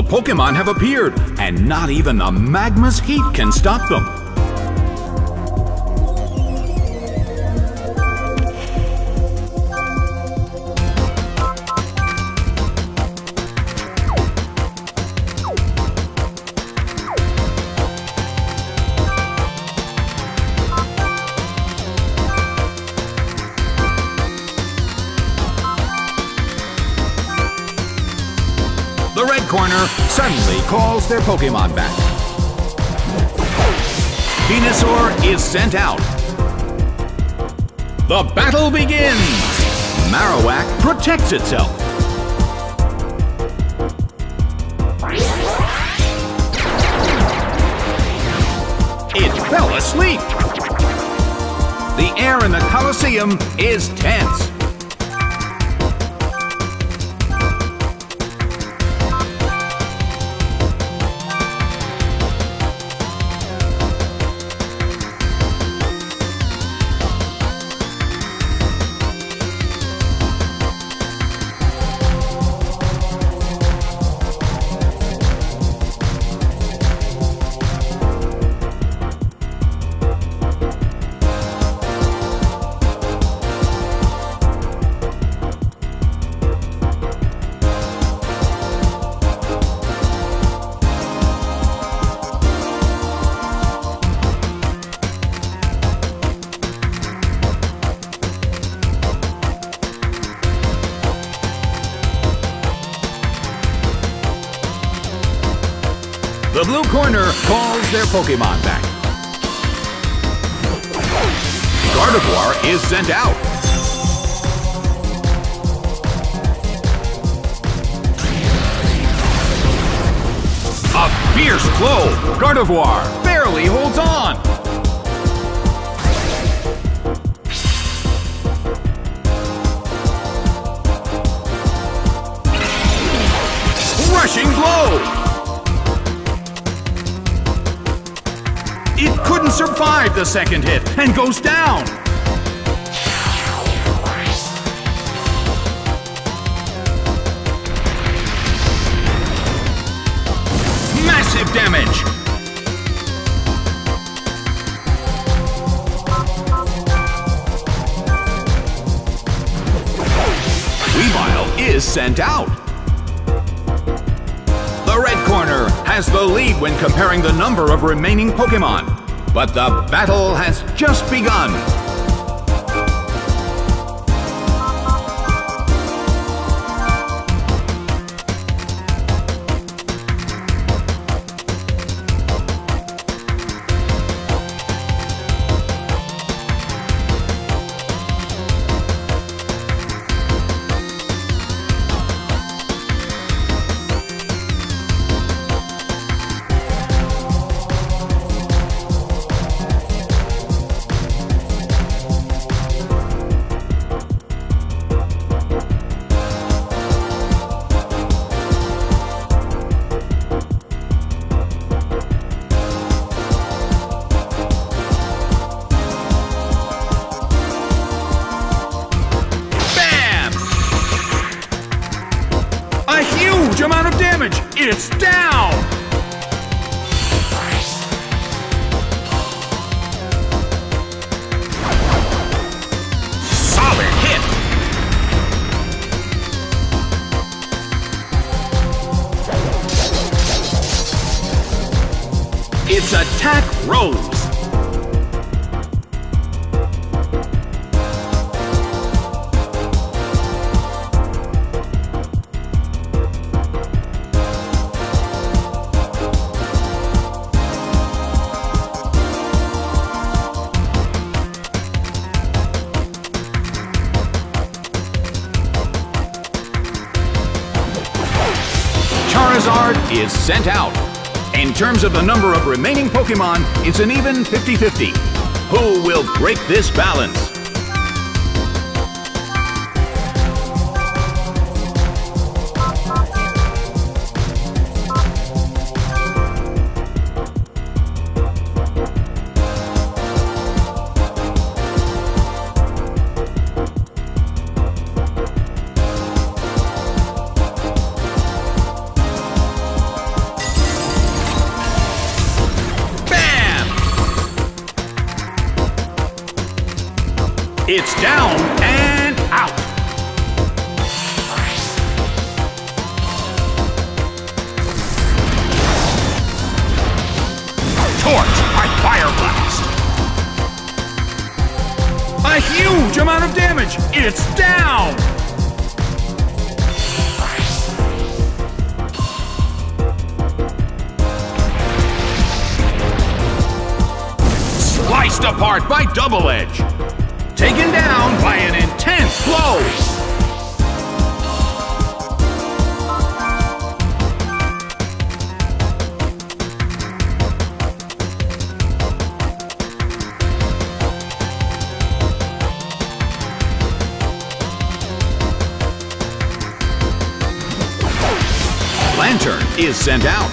The Pokemon have appeared, and not even the magma's heat can stop them. Corner suddenly calls their Pokemon back. Venusaur is sent out. The battle begins! Marowak protects itself. It fell asleep. The air in the Colosseum is tense. The blue corner calls their Pokemon back. Gardevoir is sent out. A fierce blow! Gardevoir barely holds on! Rushing blow! Couldn't survive the second hit and goes down. Massive damage. Weavile is sent out. The red corner has the lead when comparing the number of remaining Pokemon. But the battle has just begun. Down! Solid hit! Its attack rose. Is sent out. In terms of the number of remaining Pokemon, it's an even 50-50. Who will break this balance? It's down and out. Torch by Fire Blast. A huge amount of damage. It's down. Sliced apart by Double Edge. Taken down by an intense blow. Lanturn is sent out.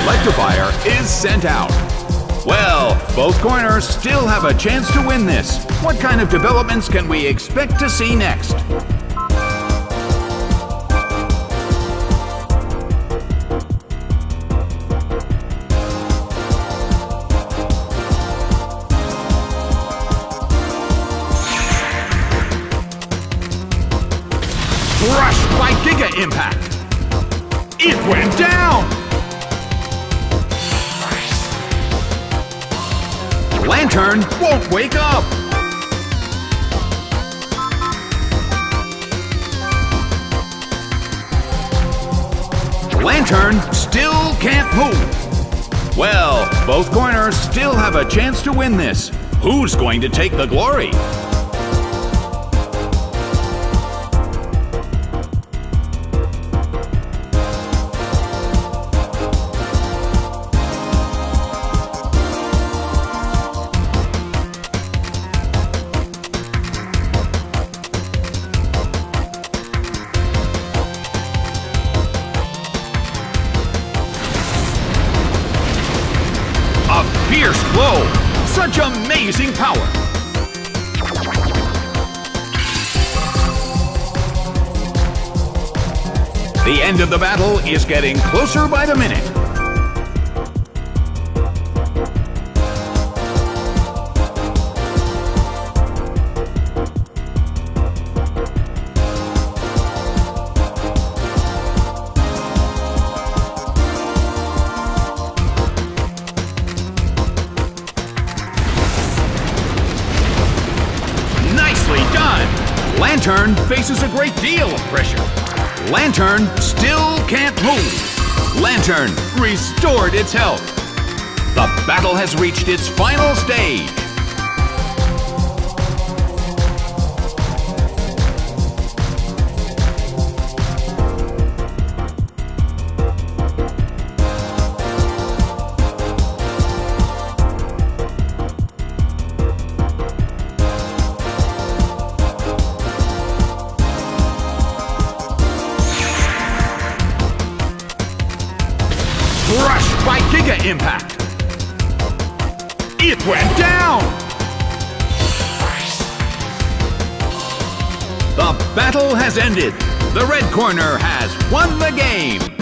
Electivire is sent out. Well, both corners still have a chance to win this. What kind of developments can we expect to see next? Crushed by Giga Impact. It went down! Lanturn won't wake up! Lanturn still can't move. Well, both corners still have a chance to win this. Who's going to take the glory? Amazing power! The end of the battle is getting closer by the minute. Faces a great deal of pressure. Lanturn still can't move. Lanturn restored its health. The battle has reached its final stage. Impact. It went down! The battle has ended. The red corner has won the game.